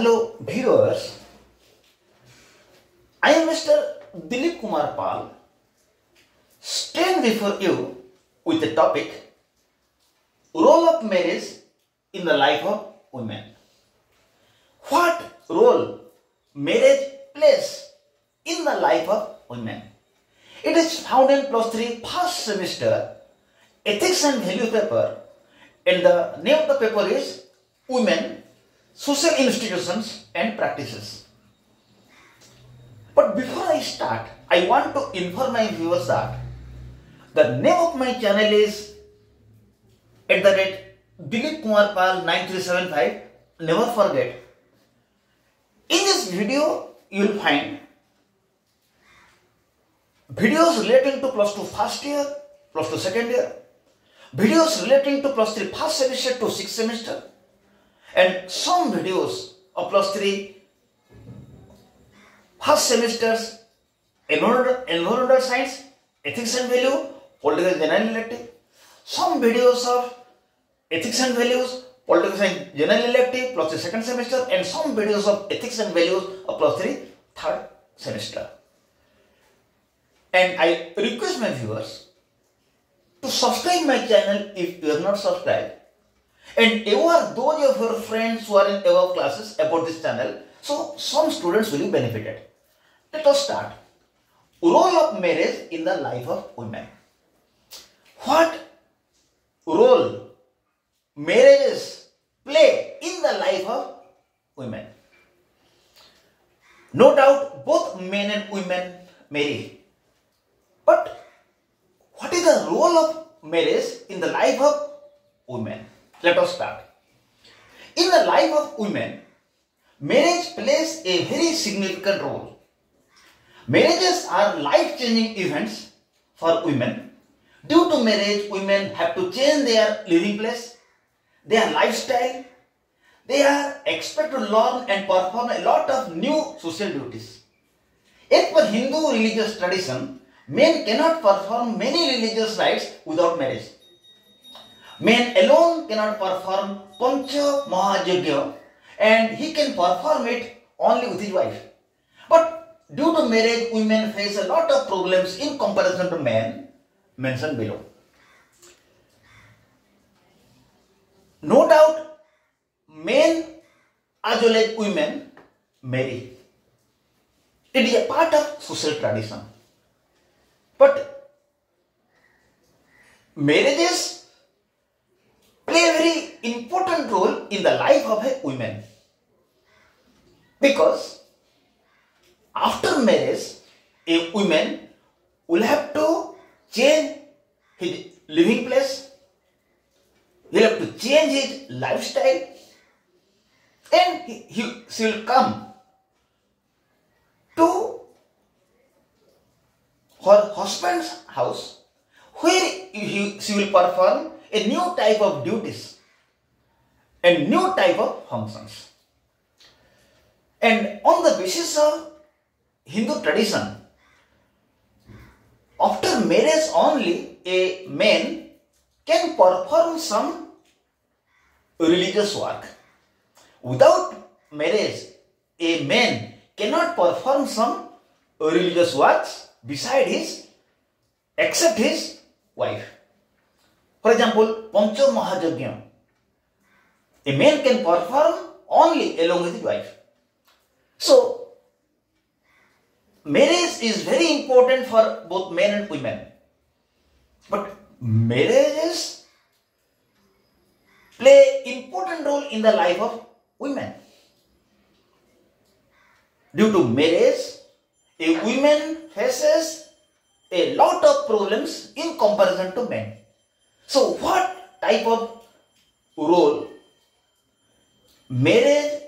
Hello viewers, I am Mr. Dilip Kumar Pal, stand before you with the topic Role of Marriage in the Life of Women. What role marriage plays in the life of women? It is found in plus 3 first semester Ethics and Value paper and the name of the paper is Women, Social Institutions and Practices. But before I start, I want to inform my viewers that the name of my channel is at the rate Dilip Kumar Pal 9375. Never forget. In this video, you will find videos relating to plus 2 first year, plus 2 second year, videos relating to plus 3 first semester to 6th semester, and some videos of plus 3 first semesters environmental, science, ethics and value, political general elective, some videos of ethics and values, political science general elective plus the second semester, and some videos of ethics and values of plus 3 third semester. And I request my viewers to subscribe my channel if you have not subscribed. And aware those of your friends who are in above classes about this channel, so some students will be benefited. Let us start. Role of marriage in the life of women. What role marriages play in the life of women? No doubt both men and women marry. But what is the role of marriage in the life of women? Let us start. In the life of women, marriage plays a very significant role. Marriages are life-changing events for women. Due to marriage, women have to change their living place, their lifestyle. They are expected to learn and perform a lot of new social duties. As per Hindu religious tradition, men cannot perform many religious rites without marriage. Men alone cannot perform Pancha Mahajagya and he can perform it only with his wife. But Due to marriage, women face a lot of problems in comparison to men mentioned below. No doubt, men as well as women marry. It is a part of social tradition. But marriages play a very important role in the life of a woman. Because after marriage, a woman will have to change his living place, he'll have to change his lifestyle, and he, he she will come to her husband's house where he, she will perform a new type of duties and new type of functions. And on the basis of Hindu tradition, after marriage only a man can perform some religious work. Without marriage, a man cannot perform some religious works beside his, except his wife. For example, Pancha Mahajagya. A man can perform only along with his wife. So, marriage is very important for both men and women. But marriages play important role in the life of women. Due to marriage, a woman faces a lot of problems in comparison to men. So what type of role marriage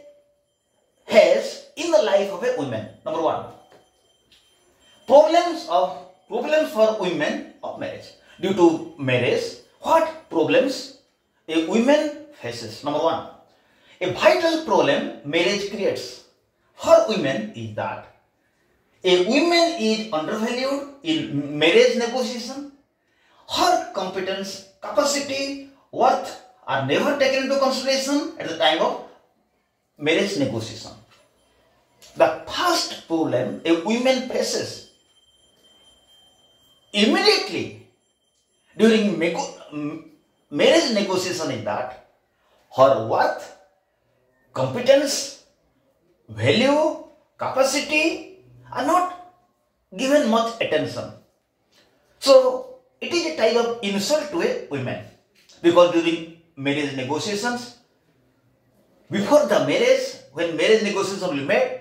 has in the life of a woman? Number one, problems of problems for women of marriage. Due to marriage, what problems a woman faces? Number one, a vital problem marriage creates for women is that a woman is undervalued in marriage negotiation. Her competence, capacity, worth are never taken into consideration at the time of marriage negotiation. The first problem a woman faces immediately during marriage negotiation is that her worth, competence, value, capacity are not given much attention. So it is a type of insult to a woman because during marriage negotiations, before the marriage, when marriage negotiations will be made,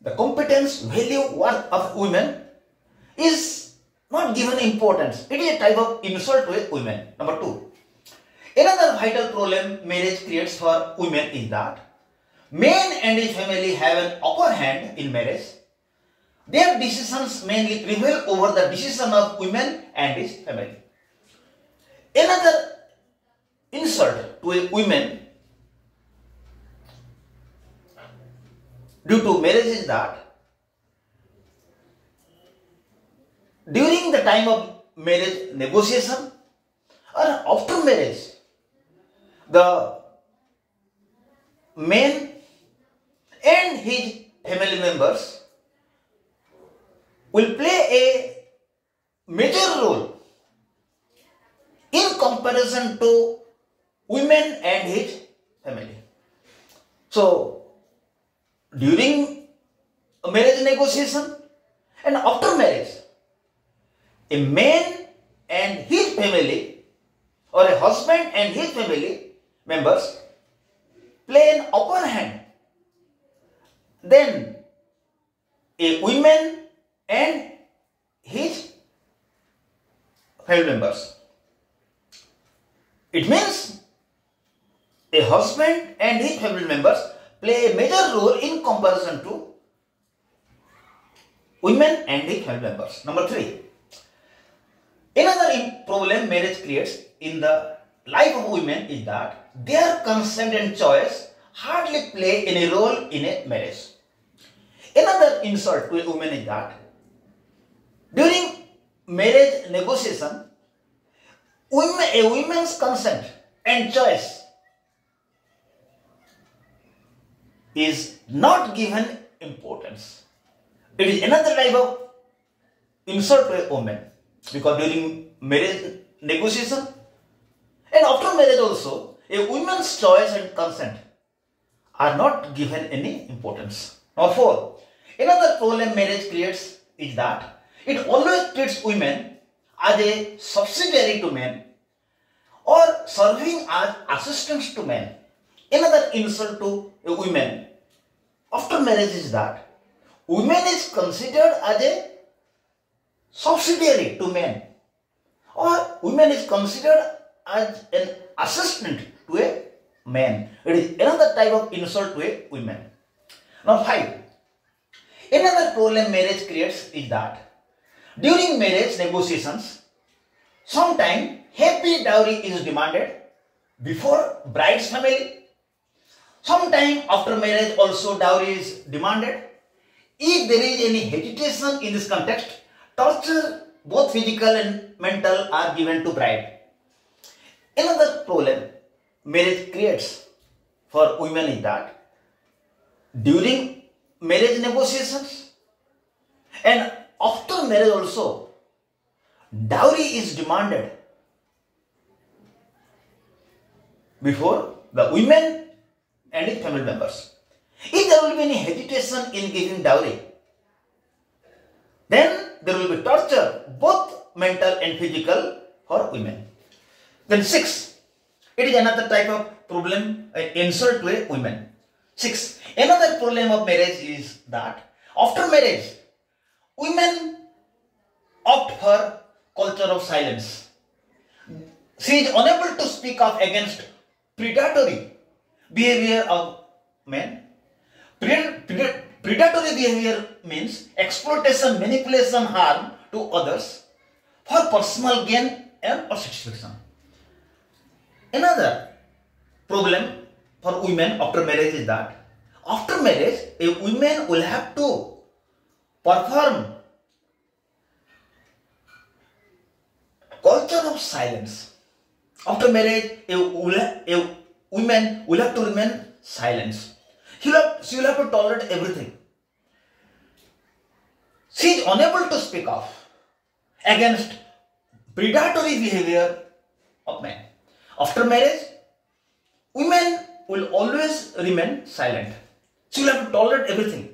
the competence, value, worth of women is not given importance. It is a type of insult to a woman. Number two. Another vital problem marriage creates for women is that men and his family have an upper hand in marriage. Their decisions mainly prevail over the decision of women and his family. Another insult to a woman due to marriage is that during the time of marriage negotiation or after marriage, the man and his family members will play a major role in comparison to women and his family. So, during marriage negotiation and after marriage, a man and his family or a husband and his family members play an upper hand then a woman and his family members. It means a husband and his family members play a major role in comparison to women and his family members. Number three, another problem marriage creates in the life of women is that their consent and choice hardly play any role in a marriage. Another insult to a woman is that during marriage negotiation, women, a woman's consent and choice is not given importance. It is another type of insult to a woman because during marriage negotiation and after marriage also, a woman's choice and consent are not given any importance. Number four, another problem marriage creates is that it always treats women as a subsidiary to men or serving as assistants to men Another insult to a woman after marriage is that woman is considered as a subsidiary to men or women is considered as an assistant to a man. It is another type of insult to a woman. Now five. Another problem marriage creates is that during marriage negotiations, sometimes happy dowry is demanded before bride's family Sometime after marriage also dowry is demanded. If there is any hesitation in this context, torture both physical and mental are given to bride. Another problem marriage creates for women is that during marriage negotiations and after marriage also dowry is demanded before the women and his family members. If there will be any hesitation in giving dowry, then there will be torture, both mental and physical, for women. Then six, it is another type of problem, uh, insult to a woman. Six, another problem of marriage is that after marriage, women opt for culture of silence. She is unable to speak up against predatory behavior of men. Predatory behavior means exploitation, manipulation, harm to others for personal gain and or satisfaction. Another problem for women after marriage is that after marriage, a woman will have to perform culture of silence. After marriage, a, women will have to remain silent. He'll have, she will have to tolerate everything. She is unable to speak up against predatory behavior of men. After marriage, women will always remain silent. She will have to tolerate everything.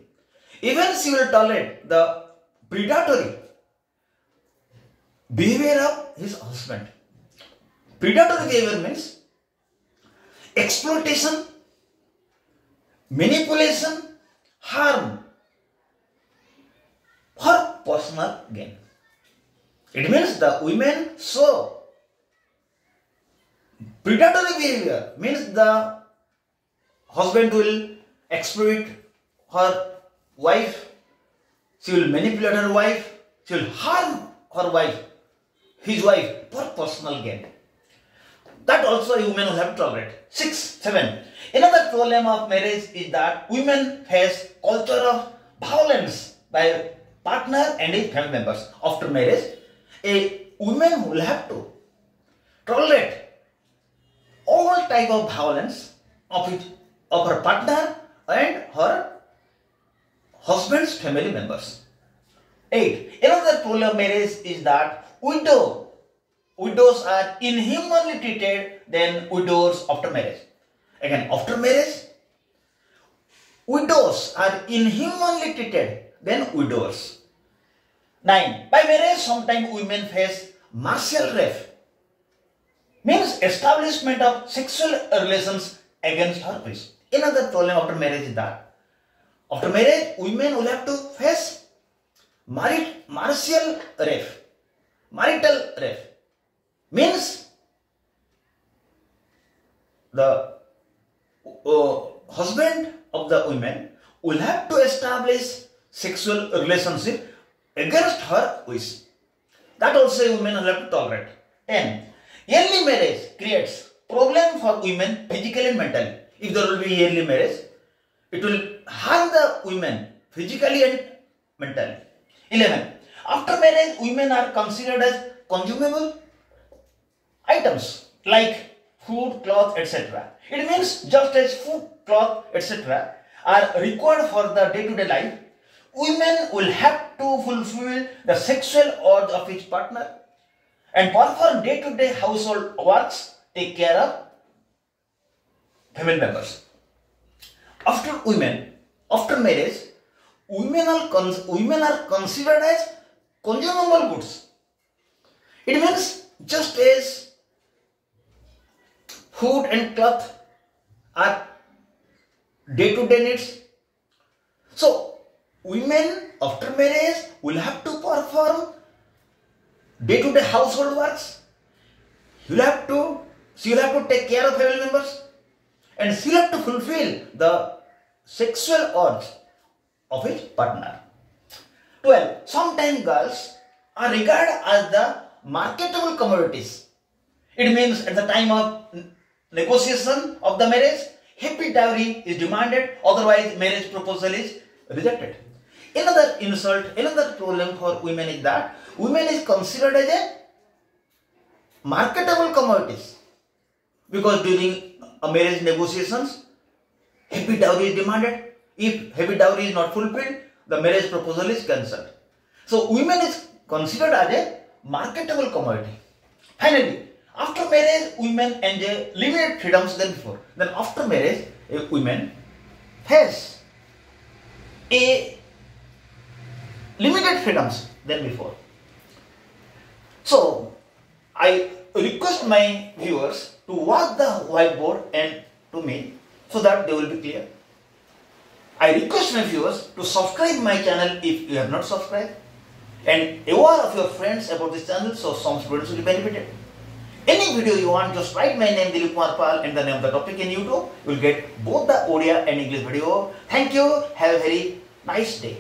Even she will tolerate the predatory behavior of his husband. Predatory behavior means exploitation, manipulation, harm for personal gain. It means the women show predatory behavior means the husband will exploit her wife, she will manipulate her wife, she will harm her wife, his wife for personal gain. That also a woman will have to tolerate. Six, seven. Another problem of marriage is that women face culture of violence by partner and his family members. After marriage, a woman will have to tolerate all type of violence of, it, of her partner and her husband's family members. 8. Another problem of marriage is that widow widows are inhumanly treated than widows after marriage. Again, after marriage, widows are inhumanly treated than widows. 9. By marriage, sometimes women face martial rape. Means establishment of sexual relations against her wish. Another problem after marriage is that after marriage, women will have to face marit, martial rape, marital rape means the uh, husband of the woman will have to establish sexual relationship against her wish. That also women will have to tolerate. 10. Early marriage creates problem for women physically and mentally. If there will be early marriage, it will harm the women physically and mentally. 11. After marriage, women are considered as consumable items like food, cloth, etc. It means just as food, cloth, etc. are required for the day-to-day -day life, women will have to fulfill the sexual urge of each partner and perform day-to-day -day household works, take care of family members. After women, after marriage, women are, women are considered as consumable goods. It means just as food and cloth are day-to-day needs. So, women after marriage will have to perform day-to-day household works. You'll have to, she'll have to take care of family members and she'll have to fulfill the sexual urge of his partner. 12. Sometimes girls are regarded as the marketable commodities. It means at the time of negotiation of the marriage, happy dowry is demanded, otherwise marriage proposal is rejected. Another insult, another problem for women is that women is considered as a marketable commodities because during a marriage negotiations, happy dowry is demanded. If happy dowry is not fulfilled, the marriage proposal is cancelled. So women is considered as a marketable commodity. Finally, after marriage, women enjoy limited freedoms than before. Then after marriage, a woman has a limited freedoms than before. So, I request my viewers to watch the whiteboard and to me so that they will be clear. I request my viewers to subscribe my channel if you have not subscribed and aware of your friends about this channel so some students will be benefited. Any video you want, just write my name Dilip Kumar Pal and the name of the topic in YouTube. You will get both the Odia and English video. Thank you. Have a very nice day.